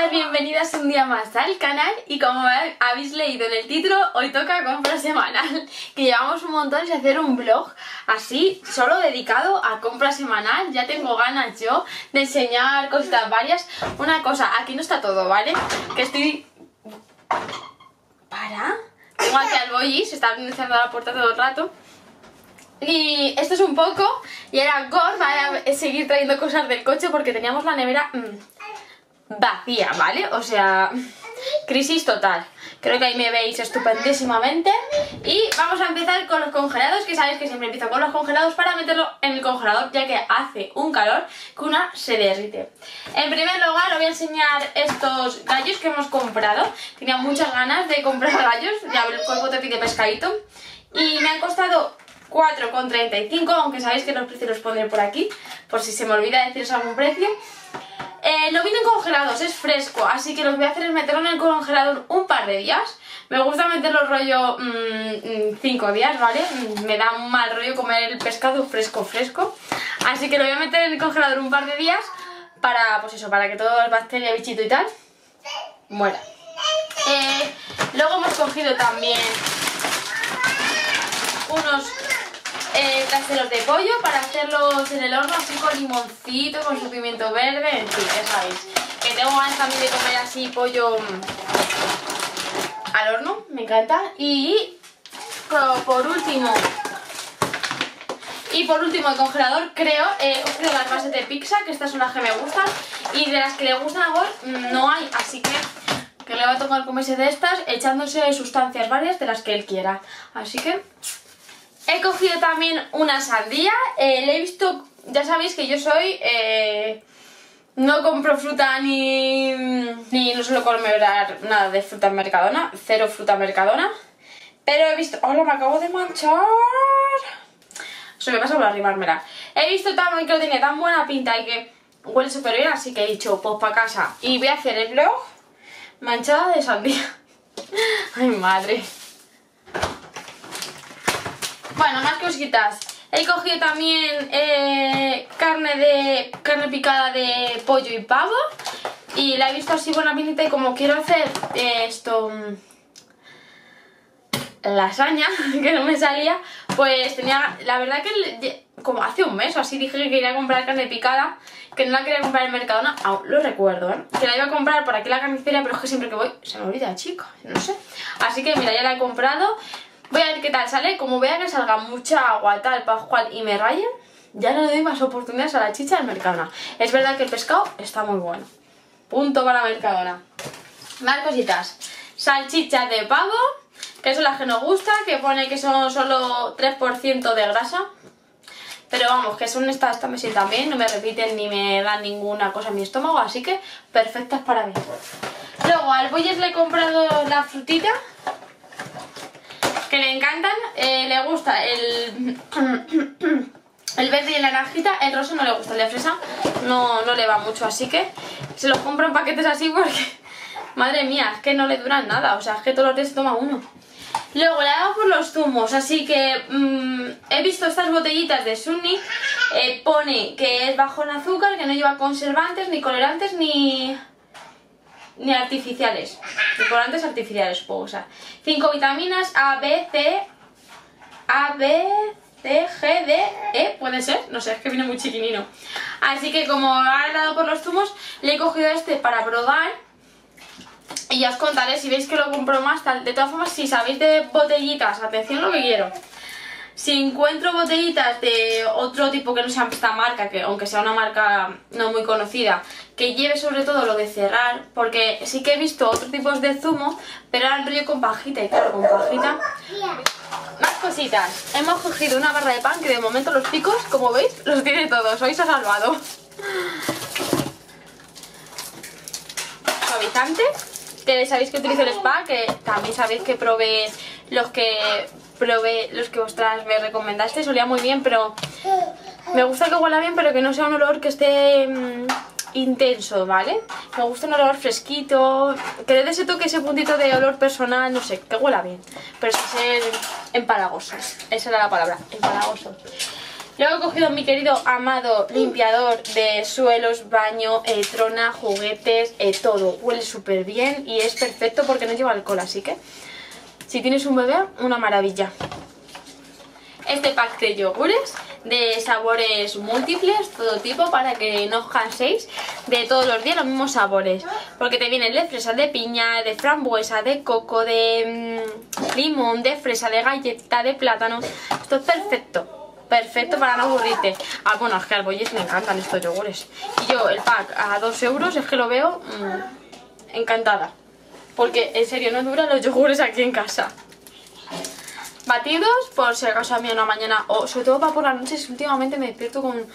chicas, bienvenidas un día más al canal y como habéis leído en el título, hoy toca compra semanal que llevamos un montón de hacer un vlog así, solo dedicado a compra semanal ya tengo ganas yo de enseñar cositas varias una cosa, aquí no está todo, ¿vale? que estoy... ¿para? tengo aquí al boy, se está abriendo la puerta todo el rato y esto es un poco, y era Gore va a seguir trayendo cosas del coche porque teníamos la nevera mm, vacía, ¿vale? O sea, crisis total. Creo que ahí me veis estupendísimamente. Y vamos a empezar con los congelados, que sabéis que siempre empiezo con los congelados para meterlo en el congelador, ya que hace un calor que una se derrite. En primer lugar os voy a enseñar estos gallos que hemos comprado. Tenía muchas ganas de comprar gallos, ya el cuerpo te pide pescadito. Y me han costado 4,35, aunque sabéis que los precios los pondré por aquí, por si se me olvida deciros algún precio. Eh, no vienen congelados, es fresco, así que lo que voy a hacer es meterlo en el congelador un par de días. Me gusta meterlo rollo 5 mm, días, ¿vale? Mm, me da un mal rollo comer el pescado fresco, fresco. Así que lo voy a meter en el congelador un par de días para, pues eso, para que todo el bacteria, bichito y tal muera. Eh, luego hemos cogido también unos eh, caseros de pollo para hacerlos en el horno así con limoncito, con su pimiento verde, en fin, ya sabéis. Que tengo ganas también de comer así pollo mm, al horno, me encanta. Y por último, y por último el congelador creo, eh, os creo las bases de pizza, que estas son las que me gustan. Y de las que le gustan a Gol mm, no hay, así que que le va a tomar comerse de estas, echándose sustancias varias de las que él quiera. Así que He cogido también una sandía, eh, le he visto, ya sabéis que yo soy, eh, no compro fruta ni, ni no suelo comer nada de fruta en Mercadona, cero fruta Mercadona, pero he visto, hola me acabo de manchar, se me pasa por arrimármela, he visto también que lo tenía tan buena pinta y que huele súper bien, así que he dicho, pues para casa, y voy a hacer el vlog manchada de sandía, ay madre. Bueno, más cositas. He cogido también eh, carne de carne picada de pollo y pavo. Y la he visto así buena pinita y como quiero hacer eh, esto... Mm, lasaña, que no me salía, pues tenía... La verdad que como hace un mes o así dije que quería comprar carne picada, que no la quería comprar en Mercadona, aún lo recuerdo, ¿eh? Que la iba a comprar por aquí la carnicería, pero es que siempre que voy se me olvida, chica, no sé. Así que mira, ya la he comprado. Voy a ver qué tal sale, como vea que salga mucha agua tal, pascual y me raye, ya no le doy más oportunidades a la chicha del Mercadona. Es verdad que el pescado está muy bueno. Punto para Mercadona. Más cositas. Salchichas de pavo, que son las que nos gusta, que pone que son solo 3% de grasa. Pero vamos, que son estas, me sientan bien, no me repiten ni me dan ninguna cosa en mi estómago, así que perfectas para mí. Luego al Boyes le he comprado la frutita, que le encantan, eh, le gusta el, el verde y el naranjita, el rosa no le gusta, el de fresa no, no le va mucho, así que se los compro en paquetes así porque, madre mía, es que no le duran nada, o sea, es que todos los días se toma uno. Luego le hago por los zumos, así que mm, he visto estas botellitas de Sunny, eh, pone que es bajo en azúcar, que no lleva conservantes, ni colorantes, ni ni artificiales. Decorantes artificiales puedo usar. 5 vitaminas A, B, C, A, B, C, G, D, E, puede ser. No sé, es que viene muy chiquinino. Así que como ha dado por los zumos, le he cogido este para probar. Y ya os contaré si veis que lo compro más tal. De todas formas, si sabéis de botellitas, atención lo que quiero. Si encuentro botellitas de otro tipo que no sea esta marca, que aunque sea una marca no muy conocida, que lleve sobre todo lo de cerrar, porque sí que he visto otros tipos de zumo, pero el rollo con pajita y claro, con pajita. Más cositas. Hemos cogido una barra de pan que de momento los picos, como veis, los tiene todos. Hoy se ha salvado. Suavizante, que sabéis que utilizo el spa, que también sabéis que probé los que probé, los que vosotras me recomendaste, olía muy bien, pero me gusta que huela bien, pero que no sea un olor que esté mm, intenso, ¿vale? Me gusta un olor fresquito, que le dé ese toque, ese puntito de olor personal, no sé, que huela bien, pero sin ser empalagoso, esa era la palabra, empalagoso. Luego he cogido mi querido amado limpiador de suelos, baño, eh, trona, juguetes, eh, todo. Huele súper bien y es perfecto porque no lleva alcohol, así que si tienes un bebé, una maravilla. Este pack de yogures de sabores múltiples, todo tipo, para que no os canséis de todos los días los mismos sabores. Porque te vienen de fresa, de piña, de frambuesa, de coco, de mm, limón, de fresa, de galleta, de plátano. Esto es perfecto perfecto para no aburrirte. Ah, bueno, es que al Boyes me encantan estos yogures. Y yo, el pack a 2 euros, es que lo veo mm, encantada. Porque, en serio, no duran los yogures aquí en casa. Batidos, por si acaso a mí una mañana, o sobre todo para por las noches, últimamente me despierto con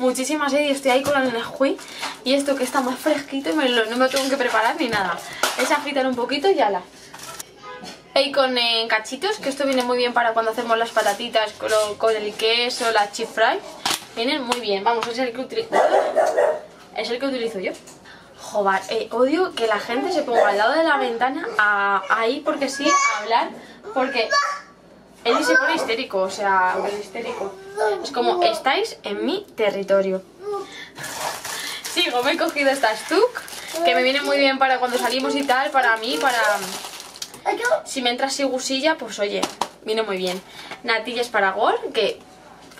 muchísima sed y estoy ahí con el Nesquik. Y esto que está más fresquito y no me lo tengo que preparar ni nada. Es agitar un poquito y ala. Bacon en cachitos, que esto viene muy bien para cuando hacemos las patatitas con, el queso, la chip fry. Vienen muy bien, vamos, es el que es el que utilizo yo. Joder, eh, odio que la gente se ponga al lado de la ventana ahí porque sí a hablar, porque él se pone histérico, o sea, histérico. Es como, estáis en mi territorio. Sigo, me he cogido esta Stuck, que me viene muy bien para cuando salimos y tal, para mí, para si me entra así gusilla, pues oye, viene muy bien. Natillas para Gol, que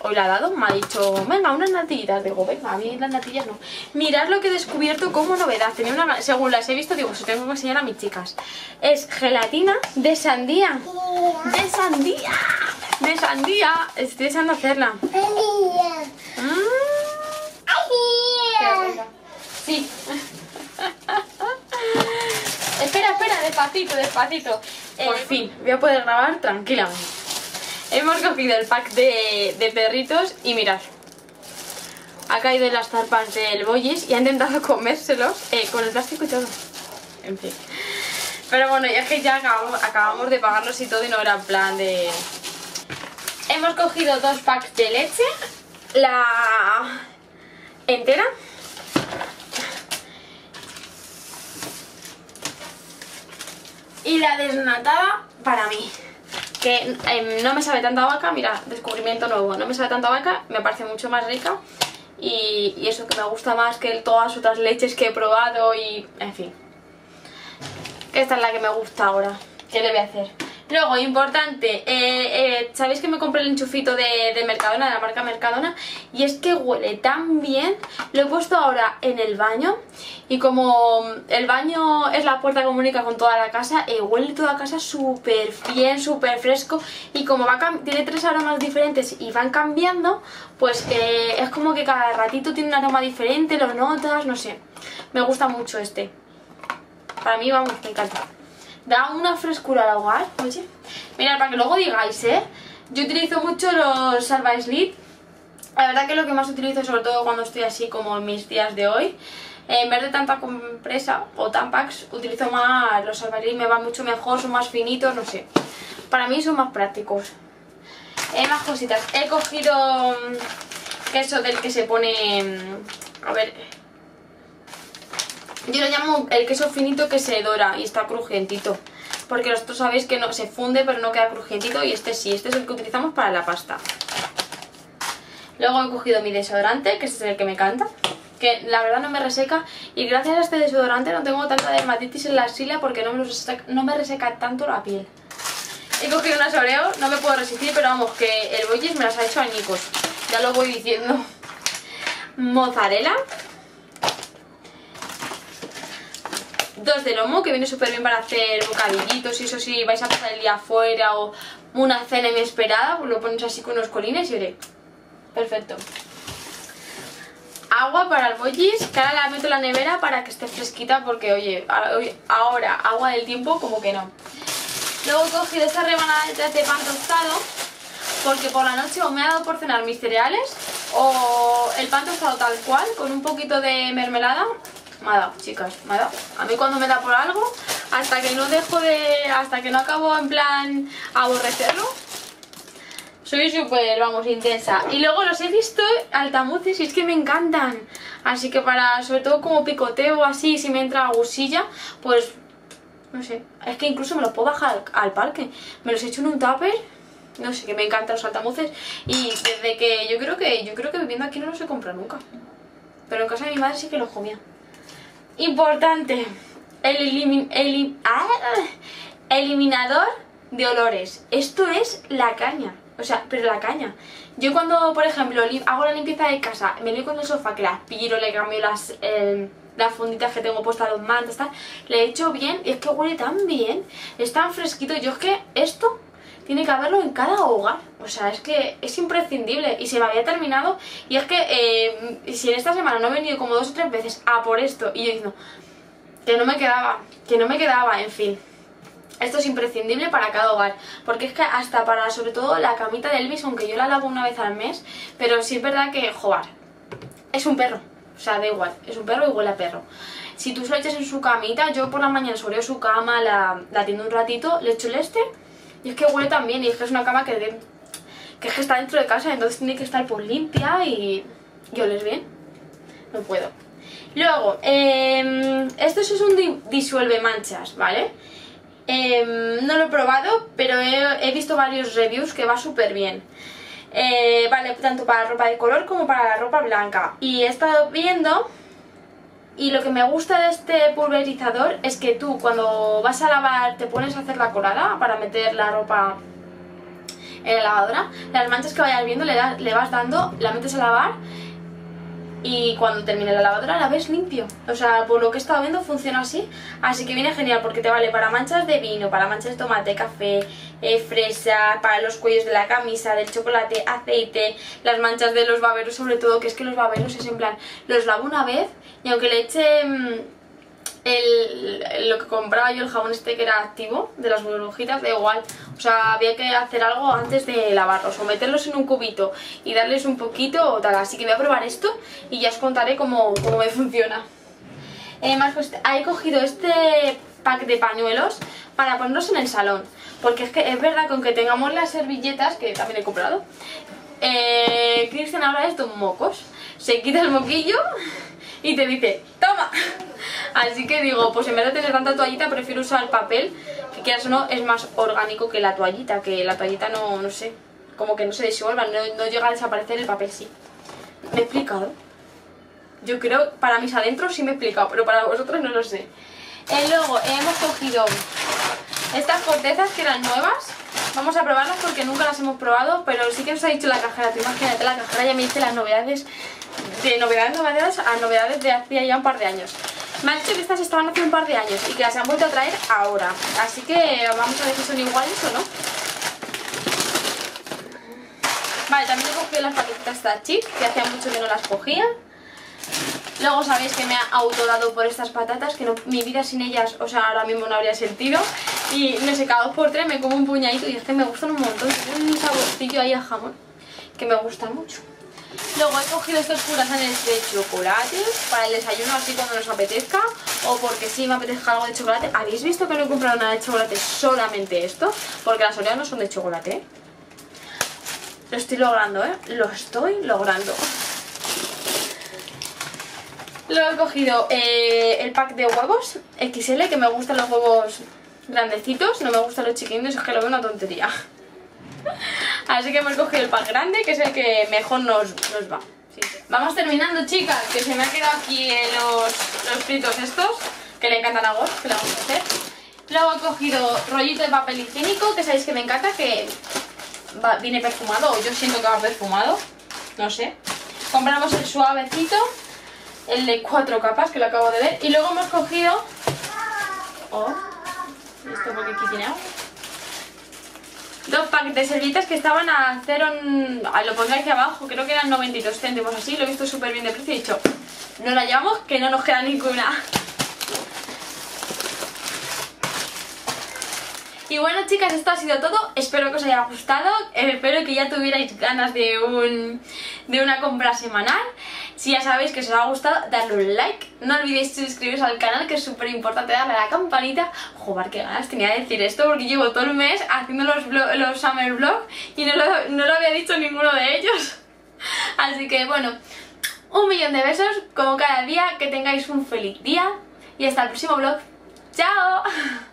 hoy la ha dado, me ha dicho, venga, unas natillitas. Digo, venga, a mí las natillas no. Mirad lo que he descubierto como novedad. Tenía una, según las he visto, digo, se tengo que enseñar a mis chicas. Es gelatina de sandía. ¡De sandía! ¡De sandía! Estoy deseando hacerla. Mm. Sí. espera, espera, despacito, despacito. Por eh, fin, voy a poder grabar tranquilamente. Hemos cogido el pack de, perritos y mirad. Ha caído en las zarpas del Boyes y ha intentado comérselos eh, con el plástico y todo. En fin. Pero bueno, ya es que ya acabamos, de pagarlos y todo y no era plan de... Hemos cogido dos packs de leche. La entera Y la desnatada para mí. Que em, no me sabe tanta vaca, mira, descubrimiento nuevo. No me sabe tanta vaca, me parece mucho más rica. Y, y eso que me gusta más que todas otras leches que he probado y... En fin. Esta es la que me gusta ahora. ¿Qué le voy a hacer? Luego, importante, eh, eh, sabéis que me compré el enchufito de, Mercadona, de la marca Mercadona Y es que huele tan bien. Lo he puesto ahora en el baño Y como el baño es la puerta que comunica con toda la casa eh, Huele toda la casa súper bien, súper fresco. Y como tiene tres aromas diferentes y van cambiando Pues es como que cada ratito tiene un aroma diferente, lo notas, no sé. Me gusta mucho este. Para mí, vamos, me encanta da una frescura al hogar, oye. Mirad, para que luego digáis, ¿eh? Yo utilizo mucho los Salva Sleep. La verdad que lo que más utilizo, sobre todo cuando estoy así como en mis días de hoy, en vez de tanta compresa o tampax, utilizo más los Salva Sleep, me van mucho mejor, son más finitos, no sé. Para mí son más prácticos. Eh, más cositas. He cogido mm, queso del que se pone... Mm, a ver, yo lo llamo el queso finito que se dora y está crujientito. Porque vosotros sabéis que no se funde pero no queda crujientito y este sí, este es el que utilizamos para la pasta. Luego he cogido mi desodorante, que es el que me encanta. Que la verdad no me reseca y gracias a este desodorante no tengo tanta dermatitis en la axila porque no me, reseca, no me reseca tanto la piel. He cogido unas Oreo, no me puedo resistir, pero vamos, que el Boyes me las ha hecho añicos. Ya lo voy diciendo. Mozzarella, dos de lomo, que viene súper bien para hacer bocadillitos y eso si vais a pasar el día afuera o una cena inesperada, pues lo ponéis así con unos colines y veré. Perfecto. Agua para el bollis, que ahora la meto en la nevera para que esté fresquita porque, oye, ahora agua del tiempo como que no. Luego he cogido esta rebanada de pan tostado porque por la noche o me ha dado por cenar mis cereales o el pan tostado tal cual con un poquito de mermelada me ha dado, chicas, me ha dado. A mí cuando me da por algo, hasta que no dejo de... hasta que no acabo en plan aborrecerlo, soy súper, vamos, intensa. Y luego los he visto altamuces y es que me encantan. Así que para, sobre todo como picoteo así, si me entra gusilla, pues, no sé. Es que incluso me los puedo bajar al, parque. Me los he hecho en un tupper no sé, que me encantan los altavoces y desde que yo creo que yo creo que viviendo aquí no los he comprado nunca. Pero en casa de mi madre sí que los comía. Importante, el, ¡ah! eliminador de olores. Esto es la caña. O sea, pero la caña. Yo cuando, por ejemplo, hago la limpieza de casa, me limpio con el sofá, que la aspiro, le cambio las, eh, las funditas que tengo puestas, los mantos, tal, le echo bien y es que huele tan bien, es tan fresquito. Yo es que esto tiene que haberlo en cada hogar. O sea, es que es imprescindible. Y se me había terminado. Y es que eh, si en esta semana no he venido como dos o tres veces a por esto y yo diciendo que no me quedaba, que no me quedaba, en fin. Esto es imprescindible para cada hogar, porque es que hasta para, sobre todo, la camita de Elvis, aunque yo la lavo una vez al mes, pero sí es verdad que, joder, es un perro, o sea, da igual, es un perro y huele a perro. Si tú se lo echas en su camita, yo por la mañana sobre su cama, la, la atiendo un ratito, le echo el este, y es que huele tan bien, y es que es una cama que, que, es que está dentro de casa, entonces tiene que estar pues limpia y, y oles bien. No puedo. Luego, eh, esto es un disuelve manchas, ¿vale? Em, no lo he probado, pero he, visto varios reviews que va súper bien. Eh, vale, tanto para ropa de color como para la ropa blanca. Y he estado viendo y lo que me gusta de este pulverizador es que tú cuando vas a lavar te pones a hacer la colada para meter la ropa en la lavadora. Las manchas que vayas viendo le, le vas dando, la metes a lavar y cuando termine la lavadora la ves limpio. O sea, por lo que he estado viendo funciona así. Así que viene genial porque te vale para manchas de vino, para manchas de tomate, café, eh, fresa, para los cuellos de la camisa, del chocolate, aceite, las manchas de los baberos sobre todo, que es que los baberos es en plan, los lavo una vez y aunque le eche... Mm, el, lo que compraba yo, el jabón este que era activo, de las burbujitas, da igual. O sea, había que hacer algo antes de lavarlos, o meterlos en un cubito y darles un poquito o tal. Así que voy a probar esto y ya os contaré cómo, cómo me funciona. Además, pues he cogido este pack de pañuelos para ponerlos en el salón. Porque es que es verdad que aunque tengamos las servilletas, que también he comprado, eh, Cristian ahora es mocos. Se quita el moquillo y te dice, ¡toma! Así que digo, pues en vez de tener tanta toallita prefiero usar el papel, que quieras o no es más orgánico que la toallita, que la toallita no, no sé, como que no se disuelva, no, llega a desaparecer, el papel sí. ¿Me he explicado? Yo creo, para mis adentros sí me he explicado, pero para vosotros no lo sé. Y luego hemos cogido estas cortezas que eran nuevas. Vamos a probarlas porque nunca las hemos probado, pero sí que os ha dicho la cajera. Tú imagínate, la cajera ya me dice las novedades, de novedades, novedades a novedades de hace ya un par de años. Me han dicho que estas estaban hace un par de años y que las han vuelto a traer ahora. Así que vamos a ver si son iguales o no. Vale, también he cogido las patatitas Tachip, que hacía mucho que no las cogía. Luego sabéis que me ha autodado por estas patatas, que no, mi vida sin ellas, o sea, ahora mismo no habría sentido. Y me sé cada dos por tres, me como un puñadito y es que me gustan un montón. Tienen un saborcillo ahí a jamón que me gusta mucho. Luego he cogido estos curasanes de chocolate para el desayuno así cuando nos apetezca o porque sí me apetezca algo de chocolate. ¿Habéis visto que no he comprado nada de chocolate? Solamente esto, porque las Oreos no son de chocolate. Lo estoy logrando, ¿eh? Lo estoy logrando. Luego he cogido eh, el pack de huevos XL, que me gustan los huevos grandecitos, no me gustan los chiquitos, es que lo veo una tontería. Así que hemos cogido el pack grande, que es el que mejor nos, va. Vamos terminando, chicas, que se me ha quedado aquí los, los fritos estos, que le encantan a vos, que le vamos a hacer. Luego he cogido rollito de papel higiénico, que sabéis que me encanta, que viene perfumado, o yo siento que va perfumado, no sé. Compramos el suavecito, el de cuatro capas, que lo acabo de ver. Y luego hemos cogido... Oh, esto porque aquí tiene agua dos paquetes de servilletas que estaban a cero, lo pondré aquí abajo, creo que eran 92 céntimos así, lo he visto súper bien de precio y he dicho, no la llevamos que no nos queda ninguna. Y bueno chicas, esto ha sido todo, espero que os haya gustado, espero que ya tuvierais ganas de, un, de una compra semanal. Si ya sabéis que os ha gustado, darle un like. No olvidéis suscribiros al canal, que es súper importante darle a la campanita. Joder, qué ganas tenía de decir esto, porque llevo todo el mes haciendo los, los summer vlogs y no lo, no lo había dicho ninguno de ellos. Así que bueno, un millón de besos, como cada día, que tengáis un feliz día y hasta el próximo vlog. ¡Chao!